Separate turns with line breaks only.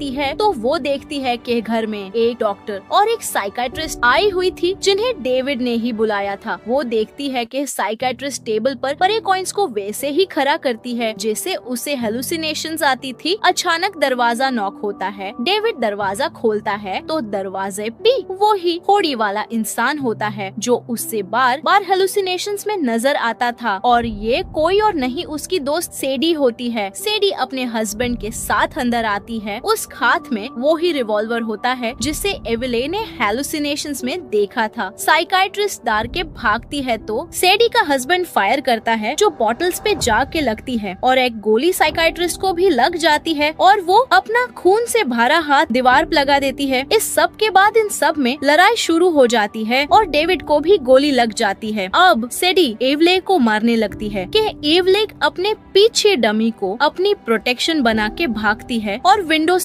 देखती है तो वो देखती है कि घर में एक डॉक्टर और एक साइकाट्रिस्ट आई हुई थी, जिन्हें डेविड ने ही बुलाया था। वो देखती है कि साइकाट्रिस्ट टेबल पर परे कॉइन्स को वैसे ही खड़ा करती है जैसे उसे हेलुसिनेशन आती थी। अचानक दरवाज़ा नॉक होता है डेविड दरवाज़ा खोलता है तो दरवाजे भी वो ही होड़ी वाला इंसान होता है, जो उससे बार बार हेलुसिनेशन में नज़र आता था। और ये कोई और नहीं, उसकी दोस्त सेडी होती है। सेडी अपने हस्बैंड के साथ अंदर आती है, उस हाथ में वो ही रिवॉल्वर होता है, जिसे एविले ने हेलुसिनेशन में देखा था। साइकाट्रिस्ट दार के भागती है तो सेडी का हस्बैंड फायर करता है, जो बॉटल्स पे जा के लगती है और एक गोली साइकाट्रिस्ट को भी लग जाती है और वो अपना खून से भरा हाथ दीवार लगा देती है। इस सब के बाद इन सब में लड़ाई शुरू हो जाती है और डेविड को भी गोली लग जाती है। अब सेडी एवले को मारने लगती है कि एवले अपने पीछे डमी को अपनी प्रोटेक्शन बना के भागती है और विंडो